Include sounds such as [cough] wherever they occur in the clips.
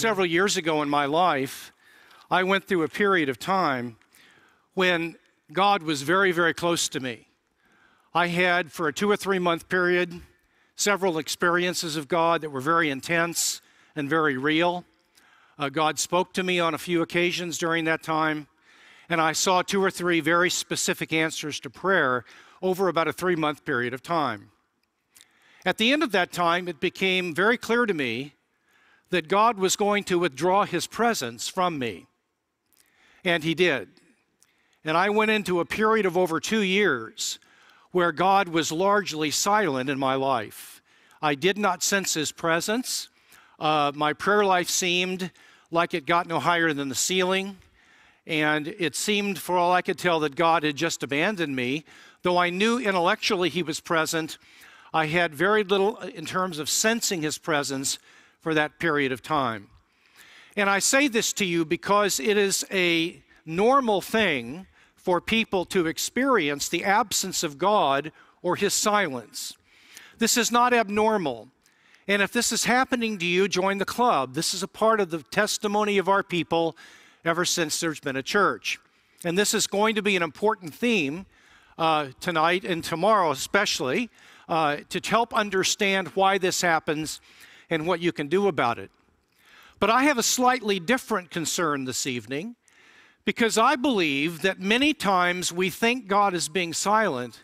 several years ago in my life, I went through a period of time when God was very, very close to me. I had, for a two or three month period, several experiences of God that were very intense and very real. Uh, God spoke to me on a few occasions during that time, and I saw two or three very specific answers to prayer over about a three month period of time. At the end of that time, it became very clear to me that God was going to withdraw his presence from me. And he did. And I went into a period of over two years where God was largely silent in my life. I did not sense his presence. Uh, my prayer life seemed like it got no higher than the ceiling. And it seemed, for all I could tell, that God had just abandoned me. Though I knew intellectually he was present, I had very little in terms of sensing his presence for that period of time. And I say this to you because it is a normal thing for people to experience the absence of God or his silence. This is not abnormal. And if this is happening to you, join the club. This is a part of the testimony of our people ever since there's been a church. And this is going to be an important theme uh, tonight and tomorrow, especially, uh, to help understand why this happens and what you can do about it. But I have a slightly different concern this evening because I believe that many times we think God is being silent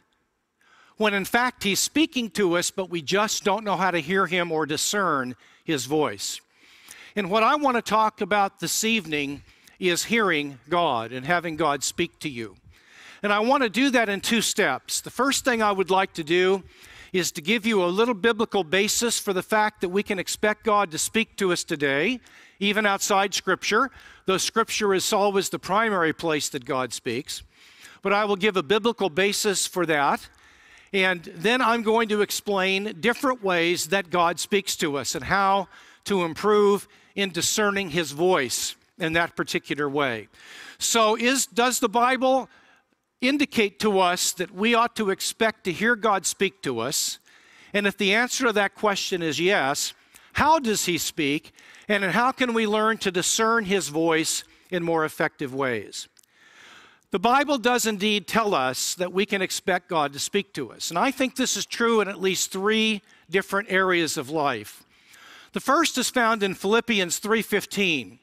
when in fact He's speaking to us, but we just don't know how to hear Him or discern His voice. And what I want to talk about this evening is hearing God and having God speak to you. And I want to do that in two steps. The first thing I would like to do is to give you a little biblical basis for the fact that we can expect God to speak to us today, even outside Scripture, though Scripture is always the primary place that God speaks. But I will give a biblical basis for that. And then I'm going to explain different ways that God speaks to us and how to improve in discerning His voice in that particular way. So, is, does the Bible indicate to us that we ought to expect to hear God speak to us? And if the answer to that question is yes, how does He speak? And how can we learn to discern His voice in more effective ways? The Bible does indeed tell us that we can expect God to speak to us. And I think this is true in at least three different areas of life. The first is found in Philippians 3:15,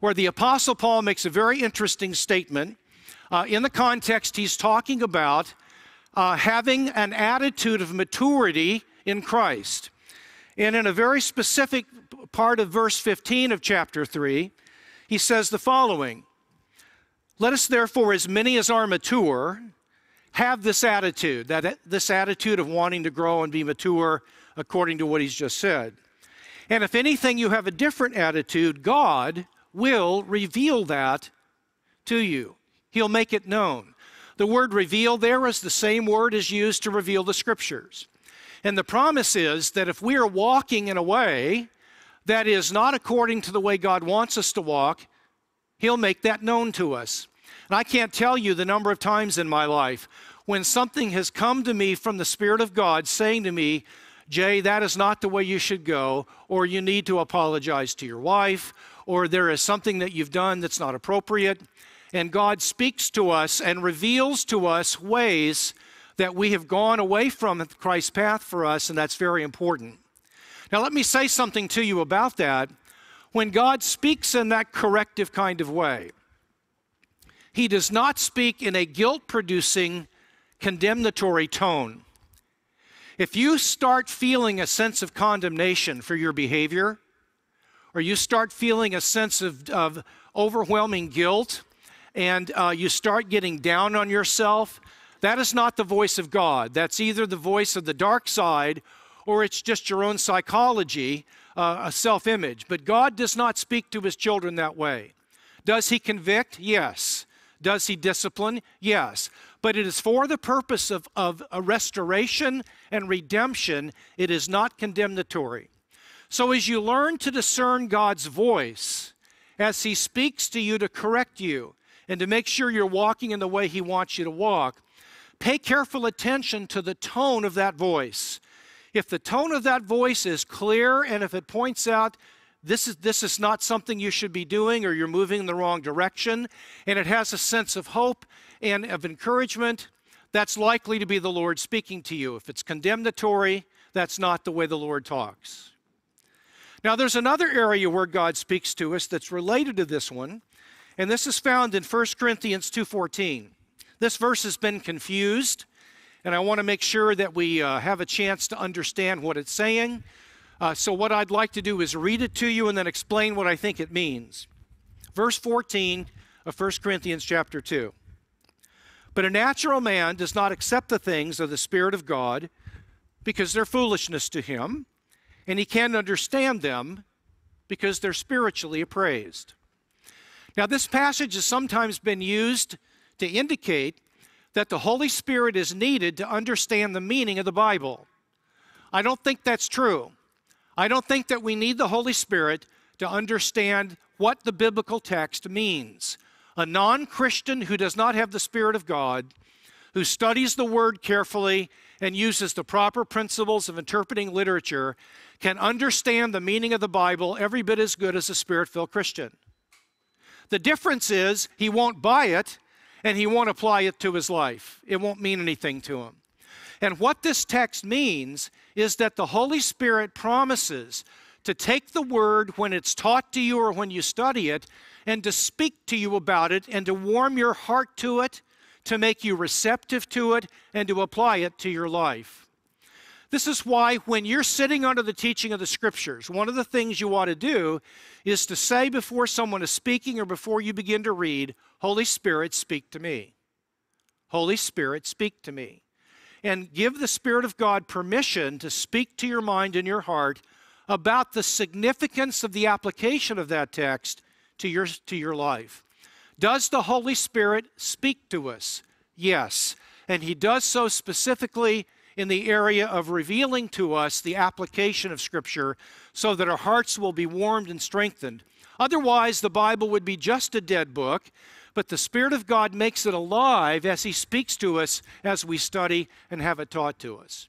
where the apostle Paul makes a very interesting statement uh, in the context, he's talking about uh, having an attitude of maturity in Christ. And in a very specific part of verse 15 of chapter 3, he says the following Let us therefore, as many as are mature, have this attitude, that this attitude of wanting to grow and be mature according to what he's just said. And if anything you have a different attitude, God will reveal that to you. He'll make it known. The word reveal there is the same word as used to reveal the scriptures. And the promise is that if we are walking in a way that is not according to the way God wants us to walk, He'll make that known to us. And I can't tell you the number of times in my life when something has come to me from the Spirit of God saying to me, Jay, that is not the way you should go, or you need to apologize to your wife, or there is something that you've done that's not appropriate and God speaks to us and reveals to us ways that we have gone away from Christ's path for us, and that's very important. Now, let me say something to you about that. When God speaks in that corrective kind of way, He does not speak in a guilt producing, condemnatory tone. If you start feeling a sense of condemnation for your behavior, or you start feeling a sense of, of overwhelming guilt, and uh, you start getting down on yourself, that is not the voice of God. That's either the voice of the dark side or it's just your own psychology, uh, a self image. But God does not speak to his children that way. Does he convict? Yes. Does he discipline? Yes. But it is for the purpose of, of a restoration and redemption, it is not condemnatory. So as you learn to discern God's voice, as he speaks to you to correct you, and to make sure you're walking in the way He wants you to walk, pay careful attention to the tone of that voice. If the tone of that voice is clear and if it points out this is, this is not something you should be doing or you're moving in the wrong direction, and it has a sense of hope and of encouragement, that's likely to be the Lord speaking to you. If it's condemnatory, that's not the way the Lord talks. Now, there's another area where God speaks to us that's related to this one, and this is found in 1 Corinthians 2:14. This verse has been confused, and I want to make sure that we uh, have a chance to understand what it's saying. Uh, so, what I'd like to do is read it to you and then explain what I think it means. Verse 14 of 1 Corinthians chapter 2. But a natural man does not accept the things of the Spirit of God because they're foolishness to him, and he can't understand them because they're spiritually appraised. Now, this passage has sometimes been used to indicate that the Holy Spirit is needed to understand the meaning of the Bible. I don't think that's true. I don't think that we need the Holy Spirit to understand what the biblical text means. A non Christian who does not have the Spirit of God, who studies the Word carefully and uses the proper principles of interpreting literature, can understand the meaning of the Bible every bit as good as a Spirit filled Christian. The difference is he won't buy it and he won't apply it to his life. It won't mean anything to him. And what this text means is that the Holy Spirit promises to take the word when it's taught to you or when you study it and to speak to you about it and to warm your heart to it, to make you receptive to it, and to apply it to your life. This is why, when you're sitting under the teaching of the scriptures, one of the things you ought to do is to say before someone is speaking or before you begin to read, Holy Spirit, speak to me. Holy Spirit, speak to me. And give the Spirit of God permission to speak to your mind and your heart about the significance of the application of that text to your, to your life. Does the Holy Spirit speak to us? Yes. And He does so specifically in the area of revealing to us the application of Scripture so that our hearts will be warmed and strengthened. Otherwise, the Bible would be just a dead book, but the Spirit of God makes it alive as He speaks to us as we study and have it taught to us.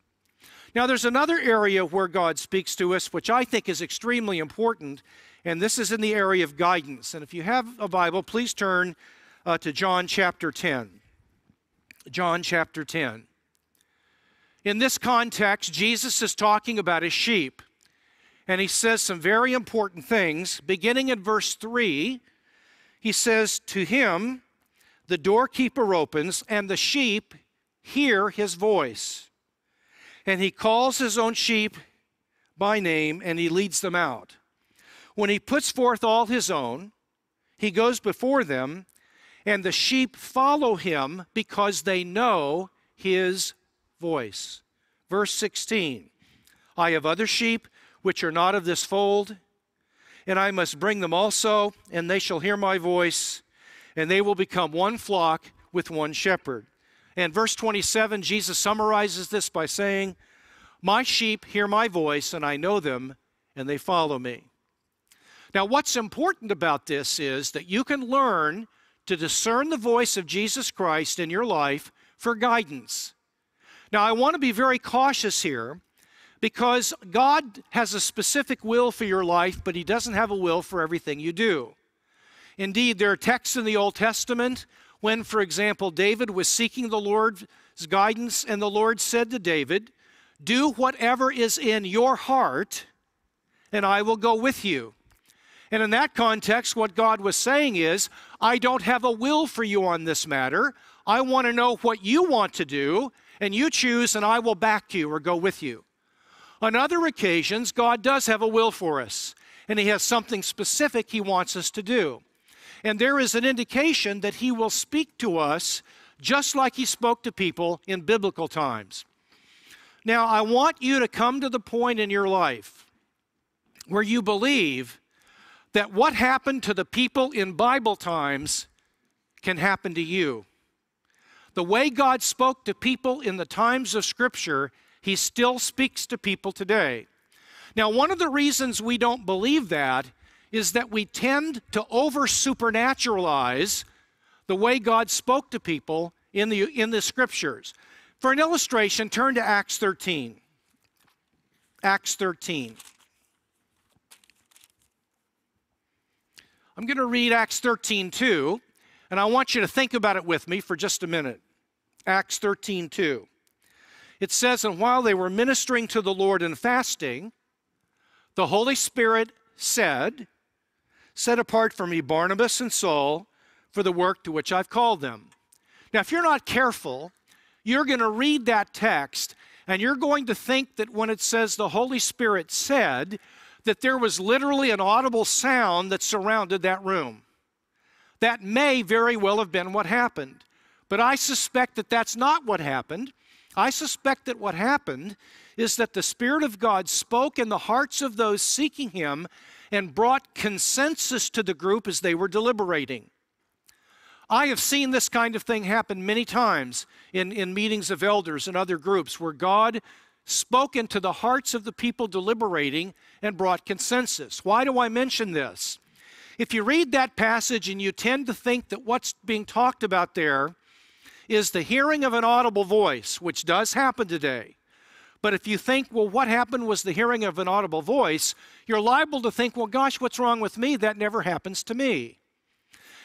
Now, there's another area where God speaks to us, which I think is extremely important, and this is in the area of guidance. And if you have a Bible, please turn uh, to John chapter 10. John chapter 10. In this context, Jesus is talking about his sheep. And he says some very important things. Beginning in verse 3, he says, To him the doorkeeper opens, and the sheep hear his voice. And he calls his own sheep by name, and he leads them out. When he puts forth all his own, he goes before them, and the sheep follow him because they know his voice. Verse 16 I have other sheep which are not of this fold, and I must bring them also, and they shall hear my voice, and they will become one flock with one shepherd. And verse 27, Jesus summarizes this by saying, My sheep hear my voice, and I know them, and they follow me. Now, what's important about this is that you can learn to discern the voice of Jesus Christ in your life for guidance. Now, I want to be very cautious here because God has a specific will for your life, but He doesn't have a will for everything you do. Indeed, there are texts in the Old Testament when, for example, David was seeking the Lord's guidance, and the Lord said to David, Do whatever is in your heart, and I will go with you. And in that context, what God was saying is, I don't have a will for you on this matter. I want to know what you want to do, and you choose, and I will back you or go with you. On other occasions, God does have a will for us, and He has something specific He wants us to do. And there is an indication that He will speak to us just like He spoke to people in biblical times. Now, I want you to come to the point in your life where you believe that what happened to the people in Bible times can happen to you. The way God spoke to people in the times of Scripture, He still speaks to people today. Now, one of the reasons we don't believe that is that we tend to over supernaturalize the way God spoke to people in the, in the Scriptures. For an illustration, turn to Acts 13. Acts 13. I'm going to read Acts 13 too, and I want you to think about it with me for just a minute. Acts 13 2. It says, And while they were ministering to the Lord and fasting, the Holy Spirit said, Set apart for me Barnabas and Saul for the work to which I've called them. Now, if you're not careful, you're going to read that text and you're going to think that when it says the Holy Spirit said, that there was literally an audible sound that surrounded that room. That may very well have been what happened. But I suspect that that's not what happened. I suspect that what happened is that the Spirit of God spoke in the hearts of those seeking Him and brought consensus to the group as they were deliberating. I have seen this kind of thing happen many times in, in meetings of elders and other groups where God spoke into the hearts of the people deliberating and brought consensus. Why do I mention this? If you read that passage and you tend to think that what's being talked about there is the hearing of an audible voice, which does happen today. But if you think, well, what happened was the hearing of an audible voice, you're liable to think, well, gosh, what's wrong with me? That never happens to me.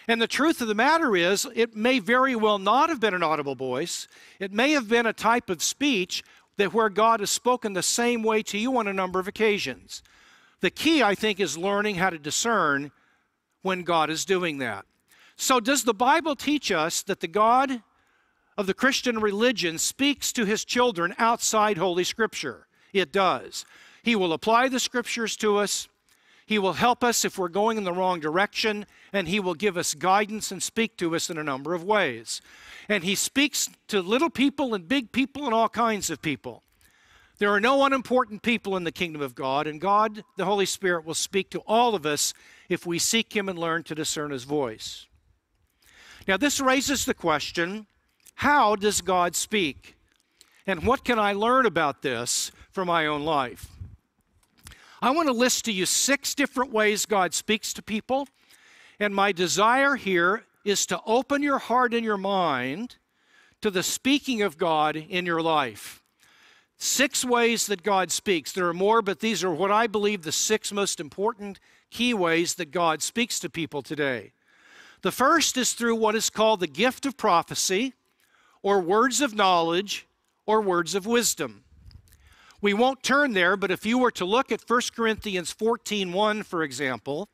And the truth of the matter is, it may very well not have been an audible voice. It may have been a type of speech that where God has spoken the same way to you on a number of occasions. The key, I think, is learning how to discern when God is doing that. So, does the Bible teach us that the God of the Christian religion speaks to his children outside Holy Scripture? It does. He will apply the Scriptures to us. He will help us if we're going in the wrong direction, and He will give us guidance and speak to us in a number of ways. And He speaks to little people and big people and all kinds of people. There are no unimportant people in the kingdom of God, and God, the Holy Spirit, will speak to all of us if we seek Him and learn to discern His voice. Now, this raises the question how does God speak? And what can I learn about this for my own life? I want to list to you six different ways God speaks to people. And my desire here is to open your heart and your mind to the speaking of God in your life. Six ways that God speaks. There are more, but these are what I believe the six most important key ways that God speaks to people today. The first is through what is called the gift of prophecy, or words of knowledge, or words of wisdom. We won't turn there, but if you were to look at 1 Corinthians 14:1, for example,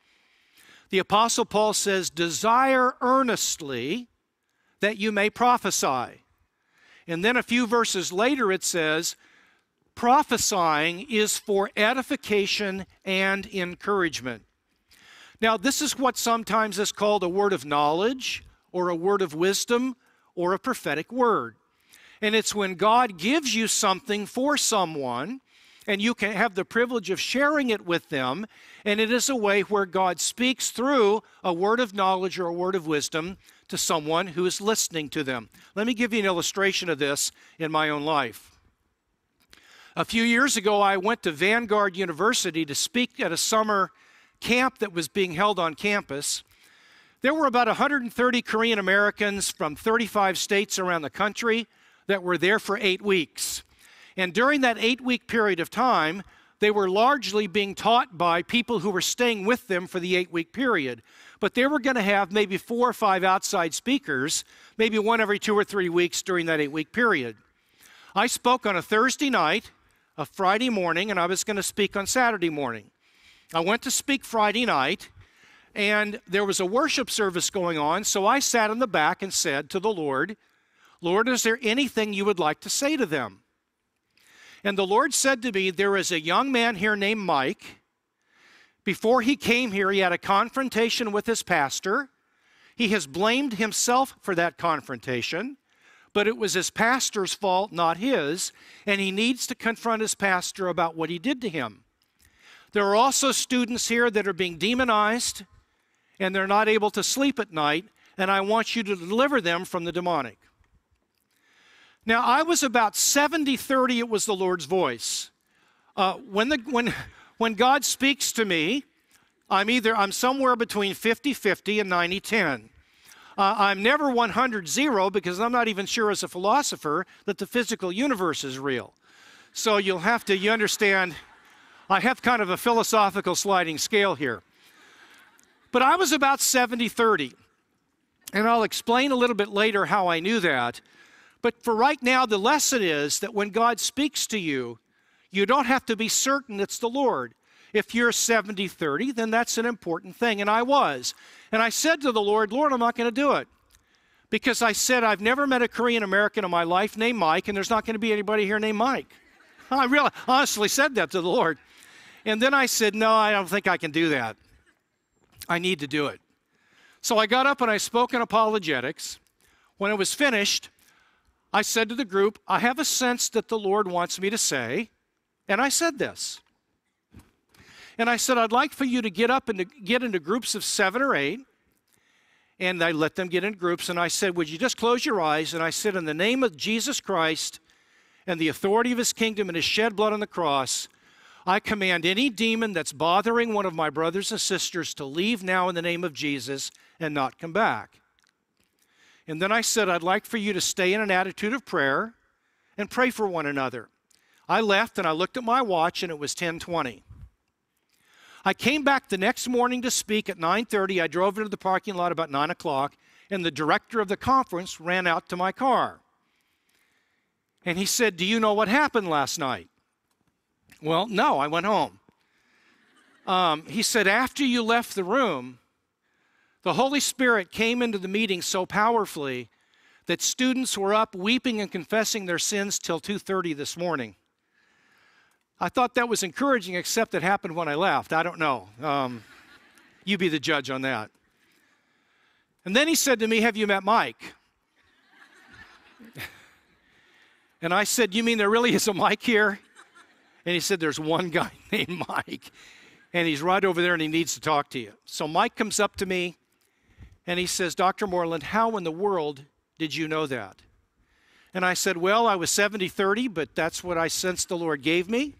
the apostle Paul says, "Desire earnestly that you may prophesy." And then a few verses later it says, prophesying is for edification and encouragement. Now, this is what sometimes is called a word of knowledge or a word of wisdom or a prophetic word. And it's when God gives you something for someone and you can have the privilege of sharing it with them. And it is a way where God speaks through a word of knowledge or a word of wisdom to someone who is listening to them. Let me give you an illustration of this in my own life. A few years ago, I went to Vanguard University to speak at a summer camp that was being held on campus. There were about 130 Korean Americans from 35 states around the country that were there for eight weeks. And during that eight week period of time, they were largely being taught by people who were staying with them for the eight week period. But they were going to have maybe four or five outside speakers, maybe one every two or three weeks during that eight week period. I spoke on a Thursday night, a Friday morning, and I was going to speak on Saturday morning. I went to speak Friday night, and there was a worship service going on, so I sat in the back and said to the Lord, Lord, is there anything you would like to say to them? And the Lord said to me, There is a young man here named Mike. Before he came here, he had a confrontation with his pastor. He has blamed himself for that confrontation, but it was his pastor's fault, not his, and he needs to confront his pastor about what he did to him. There are also students here that are being demonized and they're not able to sleep at night, and I want you to deliver them from the demonic. Now, I was about 70 30, it was the Lord's voice. Uh, when, the, when, [laughs] when God speaks to me, I'm either, I'm somewhere between 50 50 and 90 10. Uh, I'm never 100 0 because I'm not even sure as a philosopher that the physical universe is real. So you'll have to, you understand, I have kind of a philosophical sliding scale here. But I was about 70 30. And I'll explain a little bit later how I knew that. But for right now, the lesson is that when God speaks to you, you don't have to be certain it's the Lord. If you're 70 30, then that's an important thing. And I was. And I said to the Lord, Lord, I'm not going to do it. Because I said, I've never met a Korean American in my life named Mike, and there's not going to be anybody here named Mike. [laughs] I really honestly said that to the Lord. And then I said, No, I don't think I can do that. I need to do it. So I got up and I spoke in apologetics. When it was finished, I said to the group, I have a sense that the Lord wants me to say, and I said this. And I said, I'd like for you to get up and to get into groups of seven or eight. And I let them get in groups. And I said, Would you just close your eyes? And I said, In the name of Jesus Christ and the authority of his kingdom and his shed blood on the cross, I command any demon that's bothering one of my brothers and sisters to leave now in the name of Jesus and not come back. And then I said, I'd like for you to stay in an attitude of prayer and pray for one another. I left and I looked at my watch and it was 1020. I came back the next morning to speak at 9:30. I drove into the parking lot about 9 o'clock, and the director of the conference ran out to my car. And he said, Do you know what happened last night? Well, no, I went home. Um, he said, After you left the room, the Holy Spirit came into the meeting so powerfully that students were up weeping and confessing their sins till 2:30 this morning. I thought that was encouraging, except it happened when I left. I don't know. Um, you be the judge on that. And then he said to me, Have you met Mike? [laughs] and I said, You mean there really is a Mike here? And he said, There's one guy [laughs] named Mike, and he's right over there and he needs to talk to you. So Mike comes up to me and he says, Dr. Moreland, how in the world did you know that? And I said, Well, I was 70 30, but that's what I sensed the Lord gave me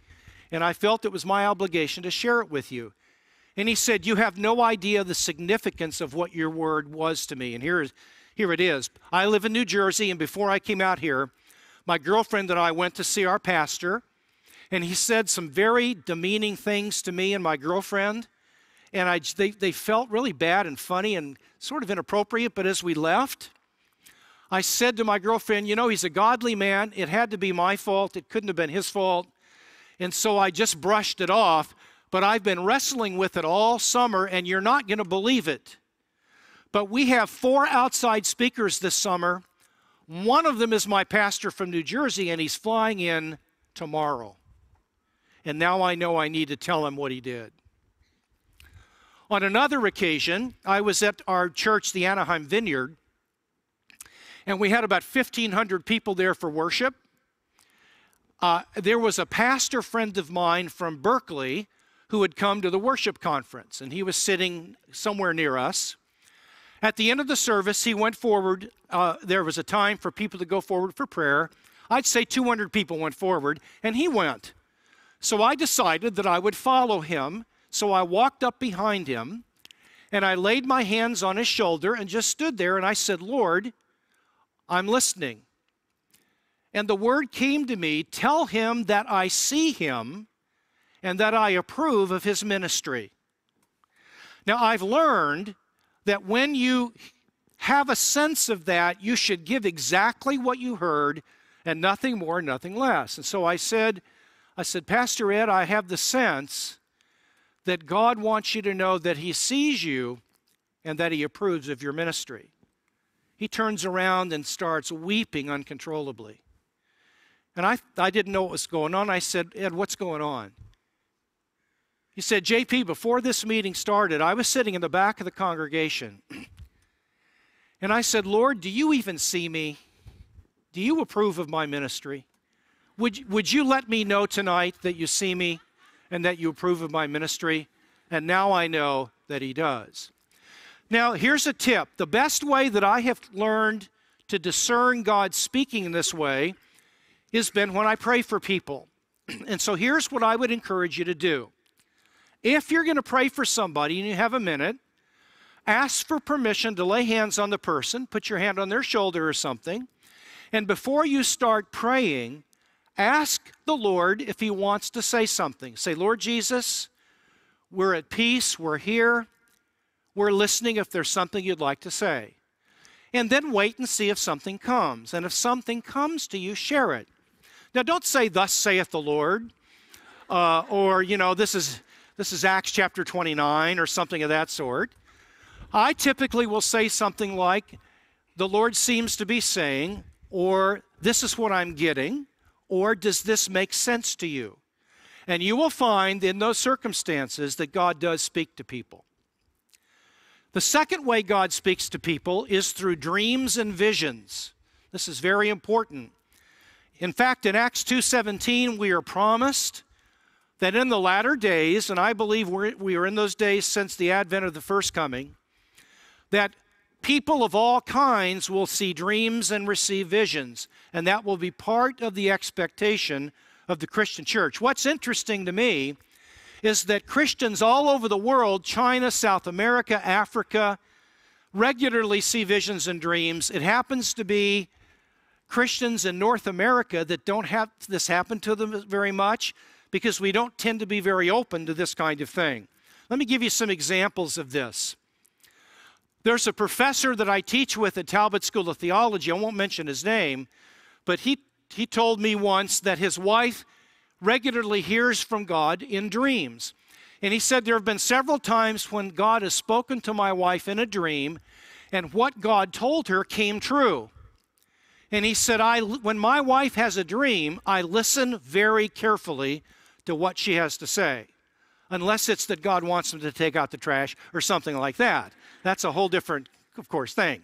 and I felt it was my obligation to share it with you. And he said, You have no idea the significance of what your word was to me. And here, here it is. I live in New Jersey, and before I came out here, my girlfriend and I went to see our pastor, and he said some very demeaning things to me and my girlfriend. And I, they, they felt really bad and funny and sort of inappropriate. But as we left, I said to my girlfriend, You know, he's a godly man. It had to be my fault, it couldn't have been his fault and so I just brushed it off. But I've been wrestling with it all summer, and you're not going to believe it. But we have four outside speakers this summer. One of them is my pastor from New Jersey, and he's flying in tomorrow. And now I know I need to tell him what he did. On another occasion, I was at our church, the Anaheim Vineyard, and we had about 1,500 people there for worship. Uh, there was a pastor friend of mine from Berkeley who had come to the worship conference, and he was sitting somewhere near us. At the end of the service, he went forward. Uh, there was a time for people to go forward for prayer. I'd say 200 people went forward, and he went. So I decided that I would follow him. So I walked up behind him, and I laid my hands on his shoulder and just stood there, and I said, Lord, I'm listening. And the word came to me tell him that I see him and that I approve of his ministry. Now, I've learned that when you have a sense of that, you should give exactly what you heard and nothing more, nothing less. And so I said, I said, Pastor Ed, I have the sense that God wants you to know that He sees you and that He approves of your ministry. He turns around and starts weeping uncontrollably. And I, I didn't know what was going on. I said, Ed, what's going on? He said, JP, before this meeting started, I was sitting in the back of the congregation. [clears throat] And I said, Lord, do you even see me? Do you approve of my ministry? Would, would you let me know tonight that you see me and that you approve of my ministry? And now I know that He does. Now, here's a tip the best way that I have learned to discern God speaking in this way has been when I pray for people. [clears throat] And so here's what I would encourage you to do. If you're going to pray for somebody and you have a minute, ask for permission to lay hands on the person, put your hand on their shoulder or something. And before you start praying, ask the Lord if He wants to say something. Say, Lord Jesus, we're at peace, we're here, we're listening if there's something you'd like to say. And then wait and see if something comes. And if something comes to you, share it. Now, don't say, Thus saith the Lord, uh, or, you know, this is, this is Acts chapter 29 or something of that sort. I typically will say something like, The Lord seems to be saying, or This is what I'm getting, or Does this make sense to you? And you will find in those circumstances that God does speak to people. The second way God speaks to people is through dreams and visions. This is very important. In fact, in Acts 2:17 we are promised that in the latter days, and I believe we're, we are in those days since the advent of the first coming, that people of all kinds will see dreams and receive visions, and that will be part of the expectation of the Christian church. What's interesting to me is that Christians all over the world, China, South America, Africa, regularly see visions and dreams. It happens to be Christians in North America that don't have this happen to them very much because we don't tend to be very open to this kind of thing. Let me give you some examples of this. There's a professor that I teach with at Talbot School of Theology. I won't mention his name, but he, he told me once that his wife regularly hears from God in dreams. And he said, There have been several times when God has spoken to my wife in a dream, and what God told her came true. And he said, I, When my wife has a dream, I listen very carefully to what she has to say, unless it's that God wants them to take out the trash or something like that. That's a whole different, of course, thing.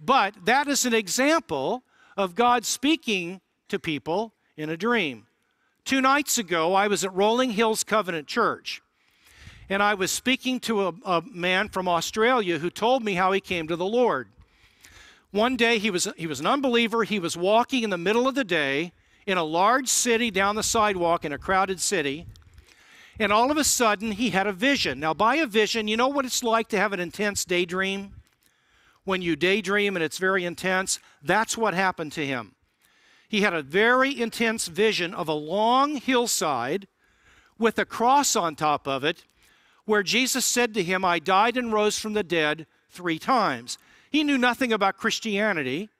But that is an example of God speaking to people in a dream. Two nights ago, I was at Rolling Hills Covenant Church, and I was speaking to a, a, man from Australia who told me how he came to the Lord. One day, he was, he was an unbeliever. He was walking in the middle of the day in a large city down the sidewalk in a crowded city, and all of a sudden, he had a vision. Now, by a vision, you know what it's like to have an intense daydream? When you daydream and it's very intense, that's what happened to him he had a very intense vision of a long hillside with a cross on top of it, where Jesus said to him, I died and rose from the dead three times. He knew nothing about Christianity,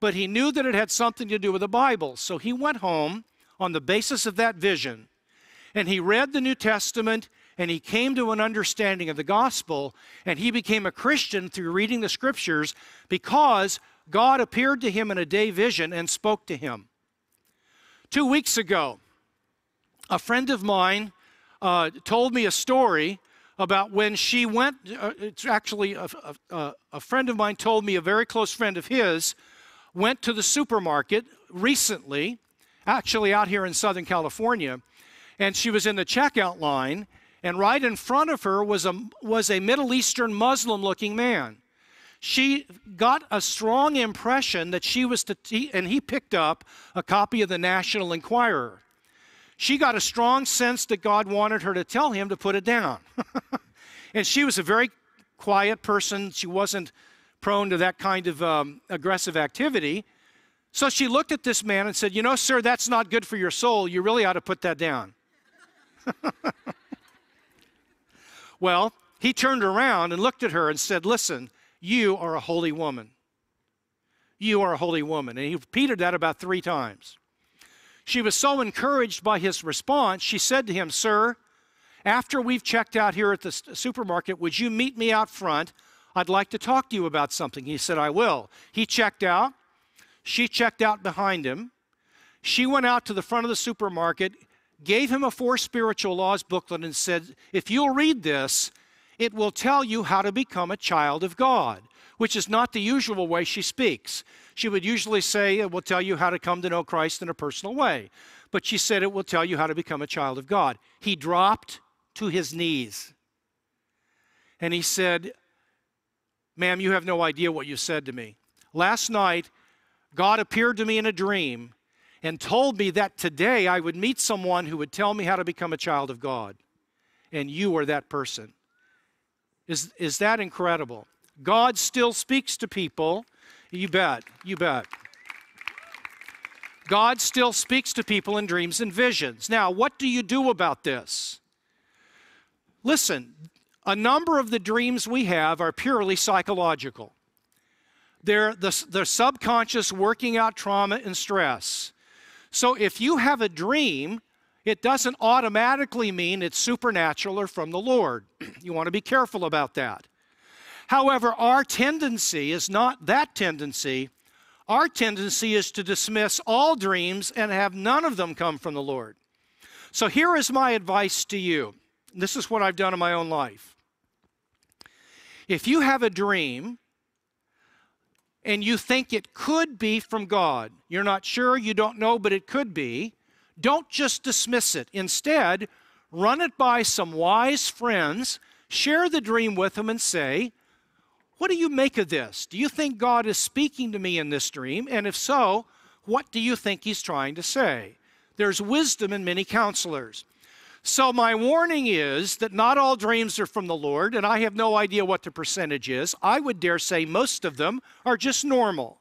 but he knew that it had something to do with the Bible. So he went home on the basis of that vision, and he read the New Testament, and he came to an understanding of the gospel, and he became a Christian through reading the scriptures because God appeared to him in a day vision and spoke to him. Two weeks ago, a friend of mine uh, told me a story about when she went. Uh, it's actually a, a, a friend of mine told me, a very close friend of his, went to the supermarket recently, actually out here in Southern California, and she was in the checkout line, and right in front of her was a, was a Middle Eastern Muslim looking man she got a strong impression that she was to, and he picked up a copy of the National Enquirer. She got a strong sense that God wanted her to tell him to put it down. [laughs] and she was a very quiet person. She wasn't prone to that kind of um, aggressive activity. So she looked at this man and said, You know, sir, that's not good for your soul. You really ought to put that down. [laughs] well, he turned around and looked at her and said, Listen, you are a holy woman. You are a holy woman. And he repeated that about three times. She was so encouraged by his response, she said to him, Sir, after we've checked out here at the supermarket, would you meet me out front? I'd like to talk to you about something. He said, I will. He checked out. She checked out behind him. She went out to the front of the supermarket, gave him a Four Spiritual Laws booklet, and said, If you'll read this, it will tell you how to become a child of God, which is not the usual way she speaks. She would usually say, It will tell you how to come to know Christ in a personal way. But she said, It will tell you how to become a child of God. He dropped to his knees and he said, Ma'am, you have no idea what you said to me. Last night, God appeared to me in a dream and told me that today I would meet someone who would tell me how to become a child of God. And you are that person. Is, is that incredible? God still speaks to people. You bet. You bet. God still speaks to people in dreams and visions. Now, what do you do about this? Listen, a number of the dreams we have are purely psychological. They're the, the subconscious working out trauma and stress. So if you have a dream, it doesn't automatically mean it's supernatural or from the Lord. [clears throat] you want to be careful about that. However, our tendency is not that tendency. Our tendency is to dismiss all dreams and have none of them come from the Lord. So here is my advice to you. This is what I've done in my own life. If you have a dream and you think it could be from God, you're not sure, you don't know, but it could be, don't just dismiss it. Instead, run it by some wise friends, share the dream with them, and say, What do you make of this? Do you think God is speaking to me in this dream? And if so, what do you think He's trying to say? There's wisdom in many counselors. So, my warning is that not all dreams are from the Lord, and I have no idea what the percentage is. I would dare say most of them are just normal.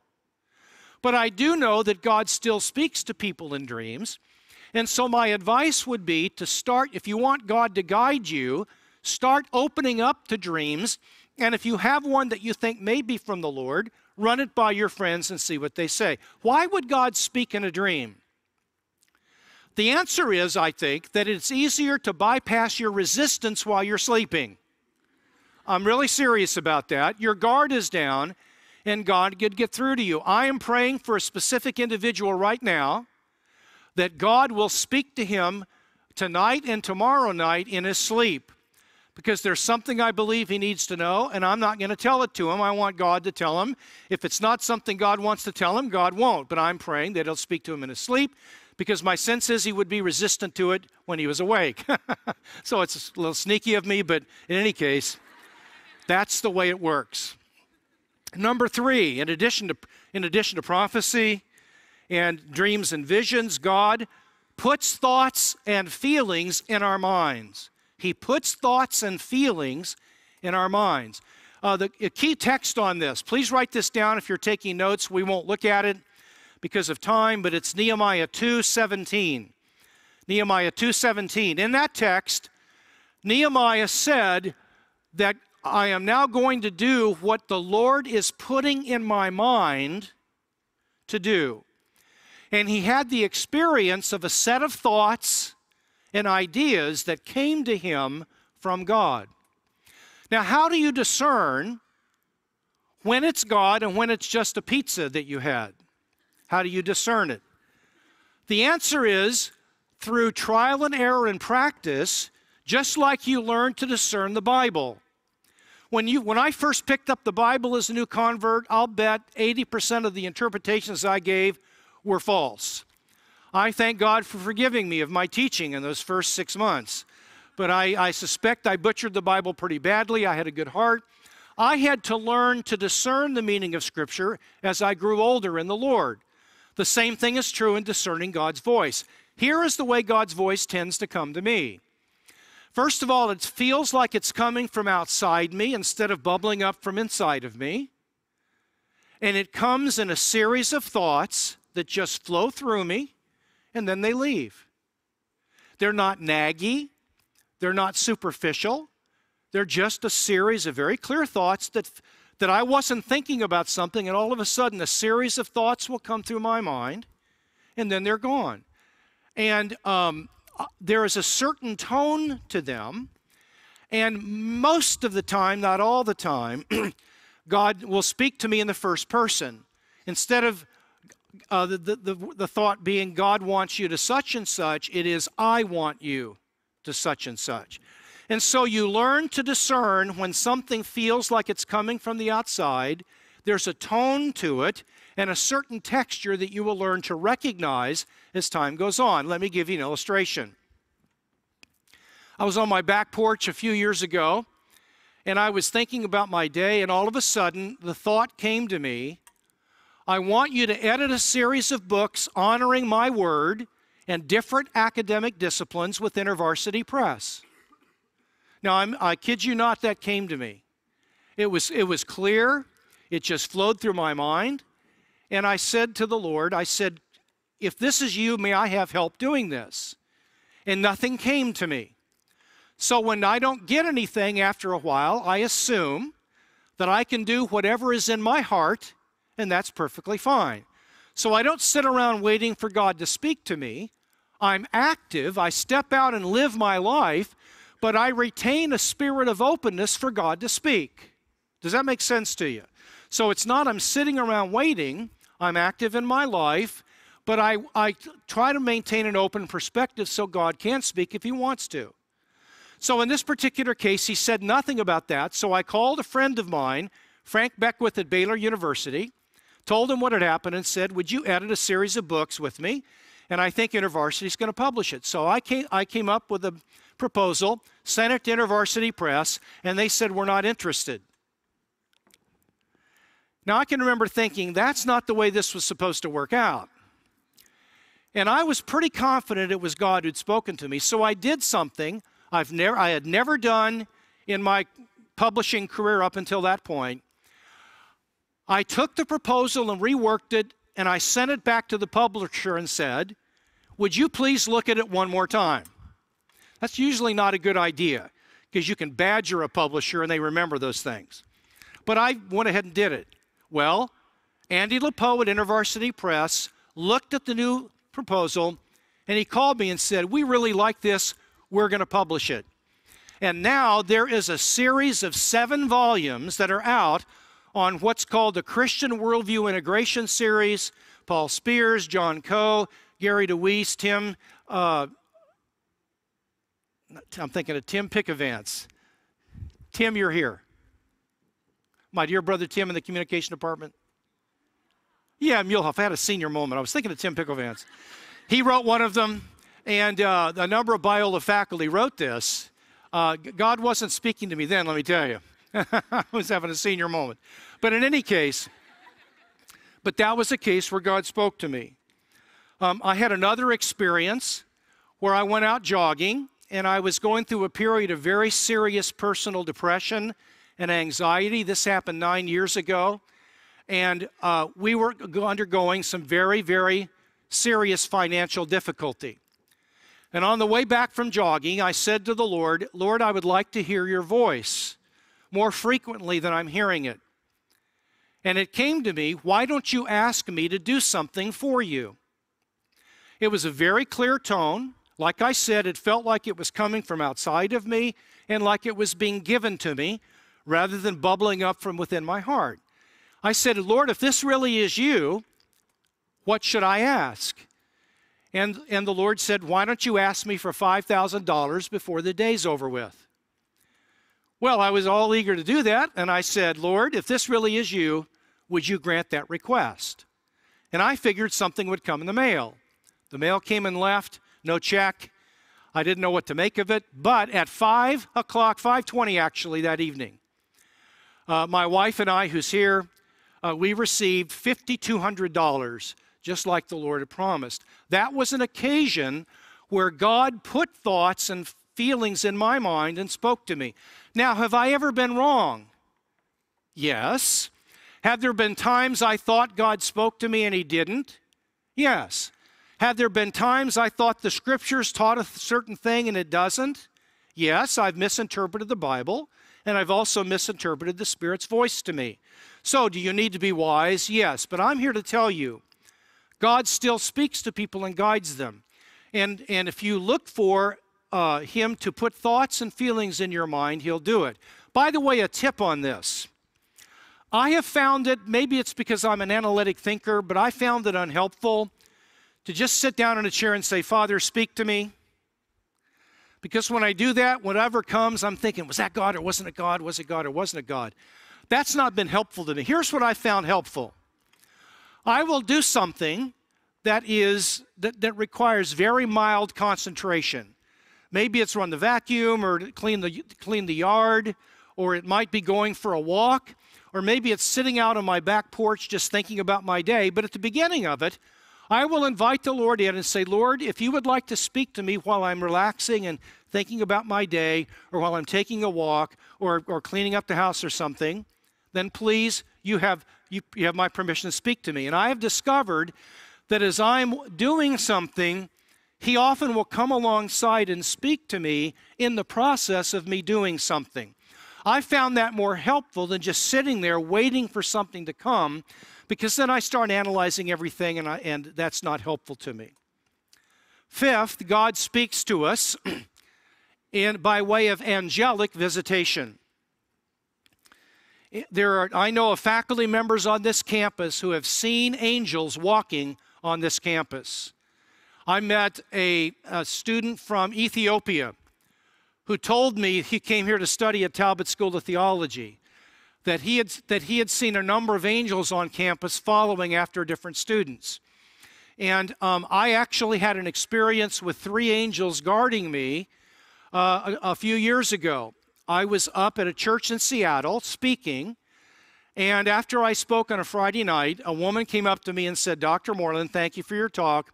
But I do know that God still speaks to people in dreams. And so, my advice would be to start, if you want God to guide you, start opening up to dreams. And if you have one that you think may be from the Lord, run it by your friends and see what they say. Why would God speak in a dream? The answer is, I think, that it's easier to bypass your resistance while you're sleeping. I'm really serious about that. Your guard is down, and God could get through to you. I am praying for a specific individual right now that God will speak to him tonight and tomorrow night in his sleep because there's something I believe he needs to know, and I'm not going to tell it to him. I want God to tell him. If it's not something God wants to tell him, God won't. But I'm praying that he'll speak to him in his sleep because my sense is he would be resistant to it when he was awake. [laughs] so it's a little sneaky of me, but in any case, that's the way it works. Number three, in addition to, in addition to prophecy and dreams and visions, God puts thoughts and feelings in our minds. He puts thoughts and feelings in our minds. Uh, the key text on this, please write this down if you're taking notes. We won't look at it because of time, but it's Nehemiah 2:17. Nehemiah 2:17. In that text, Nehemiah said that I am now going to do what the Lord is putting in my mind to do. And he had the experience of a set of thoughts and ideas that came to him from God. Now, how do you discern when it's God and when it's just a pizza that you had? How do you discern it? The answer is through trial and error and practice, just like you learn to discern the Bible. When, you, when I first picked up the Bible as a new convert, I'll bet 80% of the interpretations I gave were false. I thank God for forgiving me of my teaching in those first six months. But I, I suspect I butchered the Bible pretty badly. I had a good heart. I had to learn to discern the meaning of Scripture as I grew older in the Lord. The same thing is true in discerning God's voice. Here is the way God's voice tends to come to me. First of all, it feels like it's coming from outside me instead of bubbling up from inside of me. And it comes in a series of thoughts that just flow through me and then they leave. They're not naggy, they're not superficial, they're just a series of very clear thoughts that that I wasn't thinking about something, and all of a sudden a series of thoughts will come through my mind, and then they're gone. And um, uh, there is a certain tone to them, and most of the time, not all the time, [clears throat] God will speak to me in the first person. Instead of uh, the, the, the, the thought being, God wants you to such and such, it is, I want you to such and such. And so you learn to discern when something feels like it's coming from the outside. There's a tone to it and a certain texture that you will learn to recognize as time goes on. Let me give you an illustration. I was on my back porch a few years ago and I was thinking about my day, and all of a sudden the thought came to me I want you to edit a series of books honoring my word and different academic disciplines with InterVarsity Press. Now, I'm, I kid you not, that came to me. It was, it was clear, it just flowed through my mind. And I said to the Lord, I said, if this is you, may I have help doing this? And nothing came to me. So when I don't get anything after a while, I assume that I can do whatever is in my heart, and that's perfectly fine. So I don't sit around waiting for God to speak to me. I'm active, I step out and live my life, but I retain a spirit of openness for God to speak. Does that make sense to you? So it's not I'm sitting around waiting, I'm active in my life, but I, I try to maintain an open perspective so God can speak if He wants to. So in this particular case, he said nothing about that. So I called a friend of mine, Frank Beckwith at Baylor University, told him what had happened, and said, Would you edit a series of books with me? And I think InterVarsity is going to publish it. So I came, I came up with a proposal, sent it to InterVarsity Press, and they said, We're not interested. Now I can remember thinking, That's not the way this was supposed to work out. And I was pretty confident it was God who'd spoken to me. So I did something I've never, I had never done in my publishing career up until that point. I took the proposal and reworked it, and I sent it back to the publisher and said, Would you please look at it one more time? That's usually not a good idea because you can badger a publisher and they remember those things. But I went ahead and did it. Well, Andy Le Peau at InterVarsity Press looked at the new proposal and he called me and said, We really like this we're going to publish it. And now there is a series of seven volumes that are out on what's called the Christian Worldview Integration Series. Paul Spears, John Coe, Gary DeWeese, Tim, uh, I'm thinking of Tim Pickavance. Tim, you're here. My dear brother Tim in the communication department. Yeah, Muehlhoff. I had a senior moment. I was thinking of Tim Pickavance. He wrote one of them and uh, a number of Biola faculty wrote this. Uh, God wasn't speaking to me then, let me tell you. [laughs] I was having a senior moment. But in any case, but that was a case where God spoke to me. Um, I had another experience where I went out jogging and I was going through a period of very serious personal depression and anxiety. This happened nine years ago. And uh, we were undergoing some very, very serious financial difficulty. And on the way back from jogging, I said to the Lord, Lord, I would like to hear your voice more frequently than I'm hearing it. And it came to me, why don't you ask me to do something for you? It was a very clear tone. Like I said, it felt like it was coming from outside of me and like it was being given to me rather than bubbling up from within my heart. I said, Lord, if this really is you, what should I ask? And, and the Lord said, Why don't you ask me for $5,000 before the day's over with? Well, I was all eager to do that, and I said, Lord, if this really is you, would you grant that request? And I figured something would come in the mail. The mail came and left, no check. I didn't know what to make of it, but at 5 o'clock, 5.20 actually that evening, uh, my wife and I, who's here, uh, we received $5,200 just like the Lord had promised. That was an occasion where God put thoughts and feelings in my mind and spoke to me. Now, have I ever been wrong? Yes. Have there been times I thought God spoke to me and He didn't? Yes. Have there been times I thought the scriptures taught a certain thing and it doesn't? Yes, I've misinterpreted the Bible and I've also misinterpreted the Spirit's voice to me. So, do you need to be wise? Yes, but I'm here to tell you God still speaks to people and guides them. And, and if you look for uh, Him to put thoughts and feelings in your mind, He'll do it. By the way, a tip on this. I have found it, maybe it's because I'm an analytic thinker, but I found it unhelpful to just sit down in a chair and say, Father, speak to me. Because when I do that, whatever comes, I'm thinking, was that God or wasn't it God? Was it God or wasn't it God? That's not been helpful to me. Here's what I found helpful I will do something that is that, that requires very mild concentration. Maybe it's run the vacuum or clean the clean the yard, or it might be going for a walk, or maybe it's sitting out on my back porch just thinking about my day. But at the beginning of it, I will invite the Lord in and say, Lord, if you would like to speak to me while I'm relaxing and thinking about my day, or while I'm taking a walk, or, or cleaning up the house or something, then please, you have you, you have my permission to speak to me. And I have discovered that as I'm doing something, He often will come alongside and speak to me in the process of me doing something. I found that more helpful than just sitting there waiting for something to come because then I start analyzing everything and, I, and that's not helpful to me. Fifth, God speaks to us [clears throat] in, by way of angelic visitation. There are, I know of faculty members on this campus who have seen angels walking on this campus. I met a, a student from Ethiopia who told me he came here to study at Talbot School of Theology, that he had, that he had seen a number of angels on campus following after different students. And um, I actually had an experience with three angels guarding me uh, a, a few years ago. I was up at a church in Seattle speaking, and after I spoke on a Friday night, a woman came up to me and said, Dr. Moreland, thank you for your talk.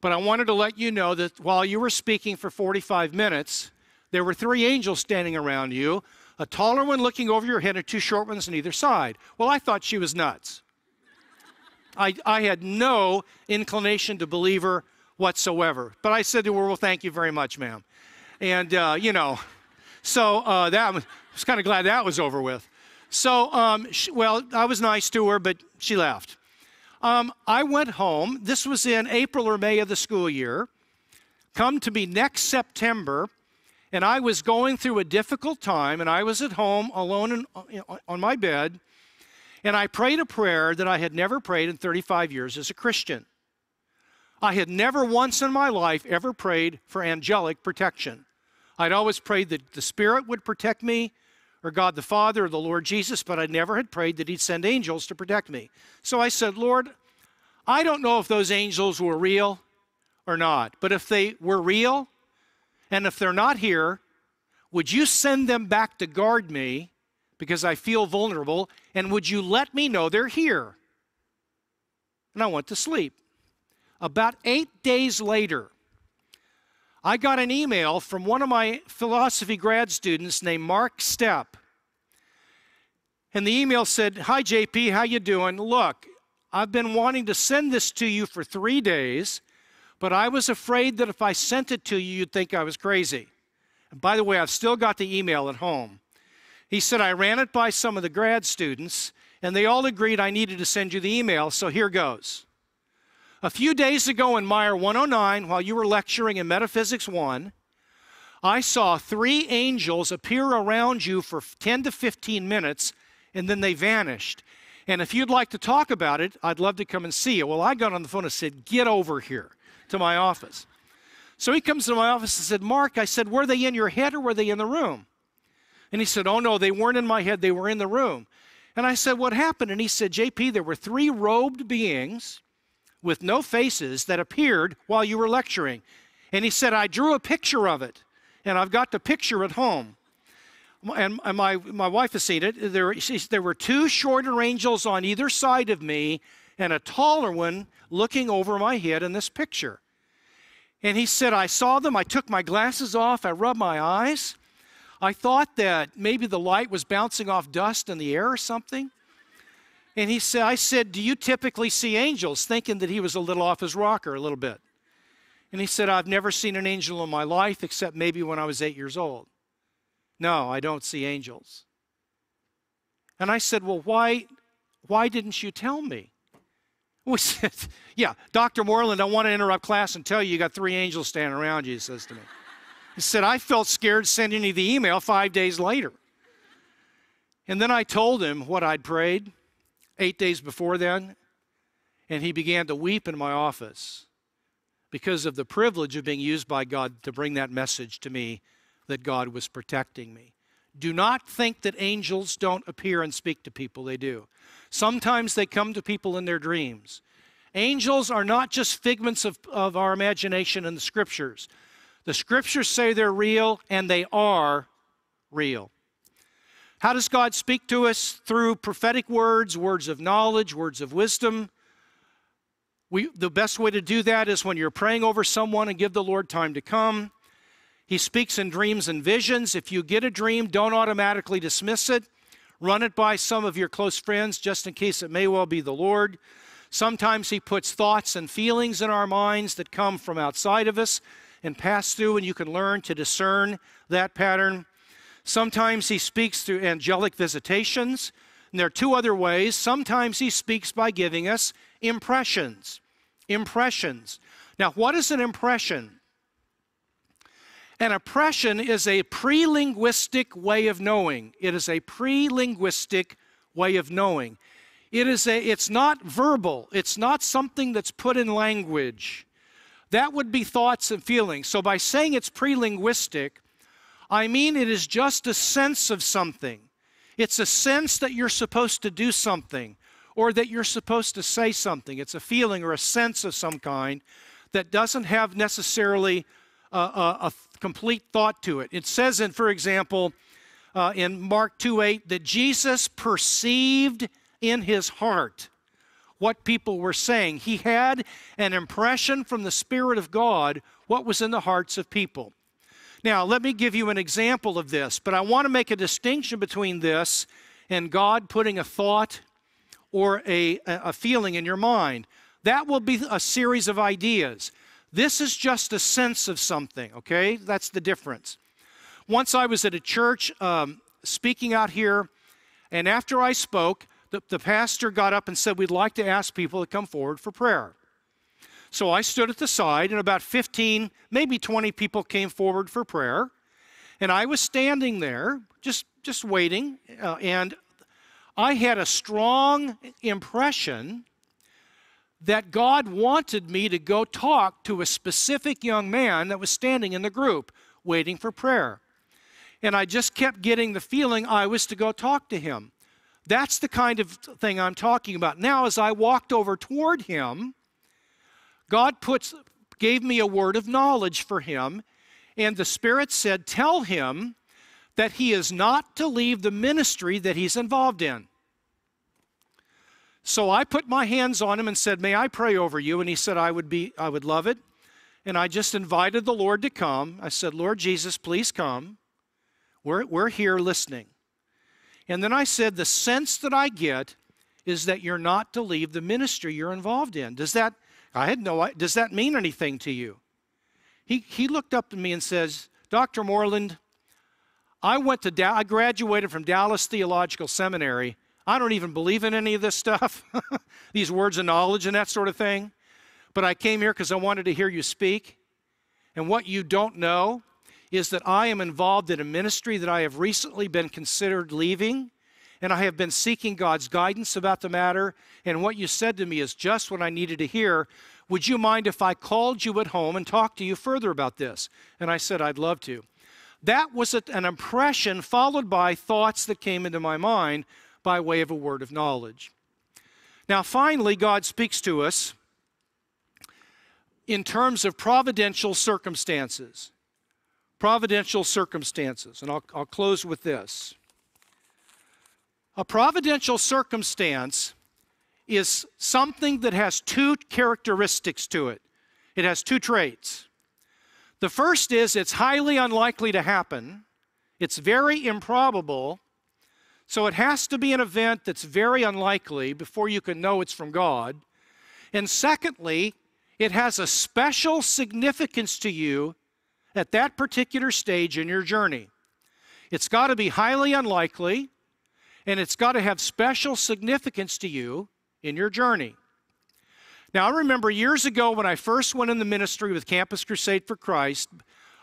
But I wanted to let you know that while you were speaking for 45 minutes, there were three angels standing around you a taller one looking over your head and two short ones on either side. Well, I thought she was nuts. I, I had no inclination to believe her whatsoever. But I said to her, Well, thank you very much, ma'am. And, uh, you know, so uh, that was, was kind of glad that was over with. So, um, she, well, I was nice to her, but she left. Um, I went home. This was in April or May of the school year. Come to be next September, and I was going through a difficult time, and I was at home alone in, uh, on my bed, and I prayed a prayer that I had never prayed in 35 years as a Christian. I had never once in my life ever prayed for angelic protection. I'd always prayed that the Spirit would protect me, or God the Father or the Lord Jesus, but I never had prayed that He'd send angels to protect me. So I said, Lord, I don't know if those angels were real or not, but if they were real, and if they're not here, would you send them back to guard me because I feel vulnerable, and would you let me know they're here? And I went to sleep. About eight days later, I got an email from one of my philosophy grad students named Mark Stepp. And the email said, "Hi JP, how you doing? Look, I've been wanting to send this to you for 3 days, but I was afraid that if I sent it to you you'd think I was crazy." And by the way, I've still got the email at home. He said, "I ran it by some of the grad students, and they all agreed I needed to send you the email, so here goes." A few days ago in Meyer 109, while you were lecturing in Metaphysics 1, I saw three angels appear around you for 10 to 15 minutes and then they vanished. And if you'd like to talk about it, I'd love to come and see you. Well, I got on the phone and said, Get over here to my office. So he comes to my office and said, Mark, I said, Were they in your head or were they in the room? And he said, Oh, no, they weren't in my head, they were in the room. And I said, What happened? And he said, JP, there were three robed beings with no faces that appeared while you were lecturing. And he said, I drew a picture of it, and I've got the picture at home. And my, my wife has seen it. There, there were two shorter angels on either side of me, and a taller one looking over my head in this picture. And he said, I saw them. I took my glasses off. I rubbed my eyes. I thought that maybe the light was bouncing off dust in the air or something. And he said, I said, Do you typically see angels? Thinking that he was a little off his rocker a little bit. And he said, I've never seen an angel in my life except maybe when I was eight years old. No, I don't see angels. And I said, Well, why, why didn't you tell me? We said, [laughs] Yeah, Dr. Moreland, I want to interrupt class and tell you you got three angels standing around you, he says to me. He said, I felt scared sending you the email five days later. And then I told him what I'd prayed eight days before then, and he began to weep in my office because of the privilege of being used by God to bring that message to me that God was protecting me. Do not think that angels don't appear and speak to people, they do. Sometimes they come to people in their dreams. Angels are not just figments of, of our imagination in the scriptures. The scriptures say they're real, and they are real. How does God speak to us? Through prophetic words, words of knowledge, words of wisdom. We, the best way to do that is when you're praying over someone and give the Lord time to come. He speaks in dreams and visions. If you get a dream, don't automatically dismiss it. Run it by some of your close friends just in case it may well be the Lord. Sometimes He puts thoughts and feelings in our minds that come from outside of us and pass through, and you can learn to discern that pattern. Sometimes He speaks through angelic visitations. And there are two other ways. Sometimes He speaks by giving us impressions. Impressions. Now, what is an impression? An oppression is a pre linguistic way of knowing. It is a pre linguistic way of knowing. It is a, it's not verbal, it's not something that's put in language. That would be thoughts and feelings. So by saying it's pre linguistic, I mean it is just a sense of something. It's a sense that you're supposed to do something or that you're supposed to say something. It's a feeling or a sense of some kind that doesn't have necessarily a, a, a complete thought to it. It says, in, for example, uh, in Mark 2 8, that Jesus perceived in his heart what people were saying. He had an impression from the Spirit of God what was in the hearts of people. Now, let me give you an example of this, but I want to make a distinction between this and God putting a thought or a, a feeling in your mind. That will be a series of ideas. This is just a sense of something, okay? That's the difference. Once I was at a church um, speaking out here, and after I spoke, the, the pastor got up and said, We'd like to ask people to come forward for prayer. So I stood at the side, and about 15, maybe 20 people came forward for prayer. And I was standing there, just, just waiting, uh, and I had a strong impression that God wanted me to go talk to a specific young man that was standing in the group waiting for prayer. And I just kept getting the feeling I was to go talk to him. That's the kind of thing I'm talking about. Now, as I walked over toward him, God puts, gave me a word of knowledge for him, and the Spirit said, Tell him that he is not to leave the ministry that he's involved in. So I put my hands on him and said, May I pray over you? And he said, I would be, I would love it. And I just invited the Lord to come. I said, Lord Jesus, please come. We're, we're here listening. And then I said, the sense that I get is that you're not to leave the ministry you're involved in. Does that, I had no, does that mean anything to you? He, he looked up to me and says, Dr. Moreland, I went to, I graduated from Dallas Theological Seminary. I don't even believe in any of this stuff, [laughs] these words of knowledge and that sort of thing. But I came here because I wanted to hear you speak. And what you don't know is that I am involved in a ministry that I have recently been considered leaving, and I have been seeking God's guidance about the matter. And what you said to me is just what I needed to hear. Would you mind if I called you at home and talked to you further about this? And I said, I'd love to. That was an impression followed by thoughts that came into my mind by way of a word of knowledge. Now, finally, God speaks to us in terms of providential circumstances providential circumstances. And I'll, I'll close with this. A providential circumstance is something that has two characteristics to it. It has two traits. The first is it's highly unlikely to happen, it's very improbable, so it has to be an event that's very unlikely before you can know it's from God. And secondly, it has a special significance to you at that particular stage in your journey. It's got to be highly unlikely, and it's got to have special significance to you in your journey. Now, I remember years ago when I first went in the ministry with Campus Crusade for Christ,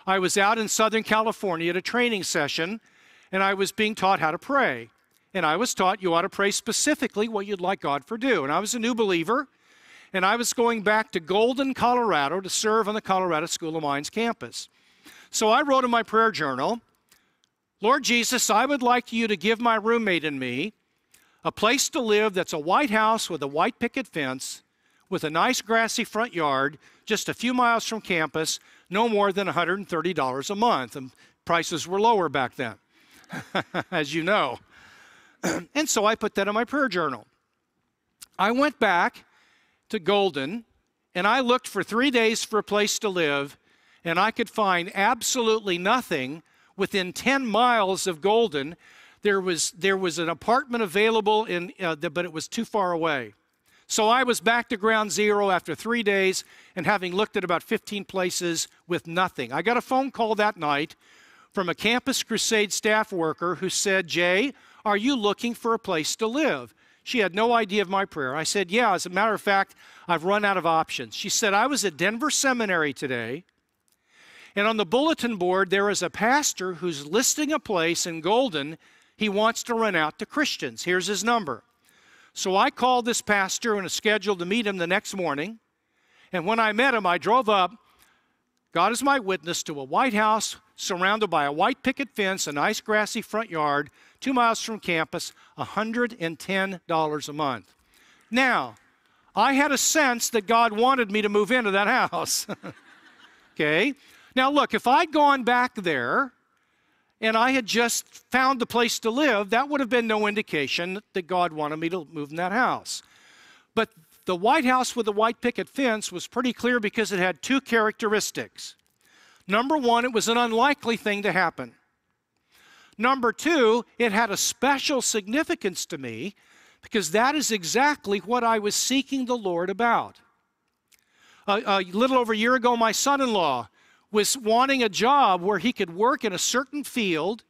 I was out in Southern California at a training session, and I was being taught how to pray. And I was taught you ought to pray specifically what you'd like God for do. And I was a new believer, and I was going back to Golden, Colorado to serve on the Colorado School of Mines campus. So I wrote in my prayer journal, Lord Jesus, I would like you to give my roommate and me a place to live that's a white house with a white picket fence, with a nice grassy front yard, just a few miles from campus, no more than $130 a month. And prices were lower back then, [laughs] as you know. [clears throat] and so I put that in my prayer journal. I went back to Golden and I looked for three days for a place to live, and I could find absolutely nothing within 10 miles of Golden. There was, there was an apartment available, in, uh, but it was too far away. So I was back to ground zero after three days and having looked at about 15 places with nothing. I got a phone call that night from a Campus Crusade staff worker who said, Jay, are you looking for a place to live? She had no idea of my prayer. I said, Yeah, as a matter of fact, I've run out of options. She said, I was at Denver Seminary today, and on the bulletin board, there is a pastor who's listing a place in Golden he wants to rent out to Christians. Here's his number. So I called this pastor and scheduled to meet him the next morning. And when I met him, I drove up, God is my witness, to a white house surrounded by a white picket fence, a nice grassy front yard, two miles from campus, $110 a month. Now, I had a sense that God wanted me to move into that [laughs] house. [laughs] okay? Now, look, if I'd gone back there and I had just found the place to live, that would have been no indication that God wanted me to move in that house. But the White House with the white picket fence was pretty clear because it had two characteristics. Number one, it was an unlikely thing to happen. Number two, it had a special significance to me because that is exactly what I was seeking the Lord about. A, little over a year ago, my son in law was wanting a job where he could work in a certain field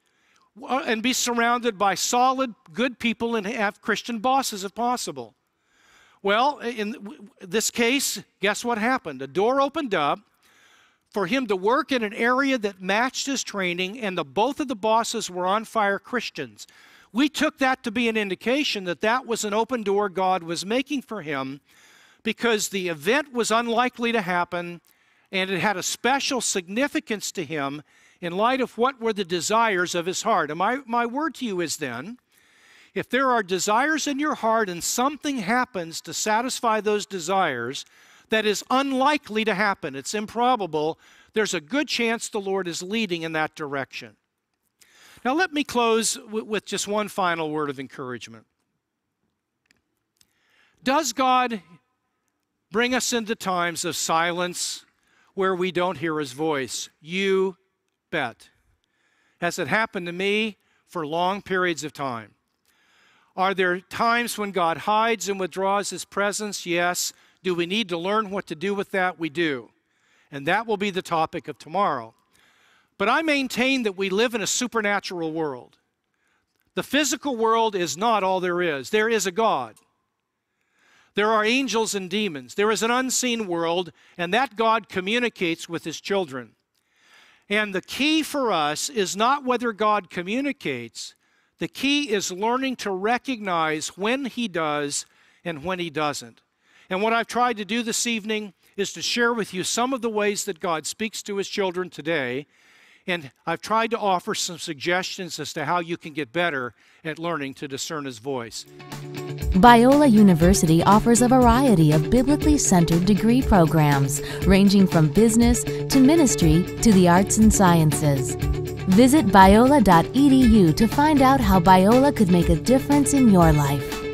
uh, and be surrounded by solid, good people and have Christian bosses if possible. Well, in this case, guess what happened? A door opened up for him to work in an area that matched his training, and the, both of the bosses were on fire Christians. We took that to be an indication that that was an open door God was making for him because the event was unlikely to happen and it had a special significance to him in light of what were the desires of his heart. And my, my word to you is then, if there are desires in your heart and something happens to satisfy those desires that is unlikely to happen, it's improbable, there's a good chance the Lord is leading in that direction. Now, let me close with just one final word of encouragement. Does God bring us into times of silence where we don't hear his voice. You bet. Has it happened to me for long periods of time? Are there times when God hides and withdraws his presence? Yes. Do we need to learn what to do with that? We do. And that will be the topic of tomorrow. But I maintain that we live in a supernatural world. The physical world is not all there is, there is a God. There are angels and demons. There is an unseen world, and that God communicates with his children. And the key for us is not whether God communicates, the key is learning to recognize when he does and when he doesn't. And what I've tried to do this evening is to share with you some of the ways that God speaks to his children today. And I've tried to offer some suggestions as to how you can get better at learning to discern his voice. Biola University offers a variety of biblically centered degree programs, ranging from business to ministry to the arts and sciences. Visit biola.edu to find out how Biola could make a difference in your life.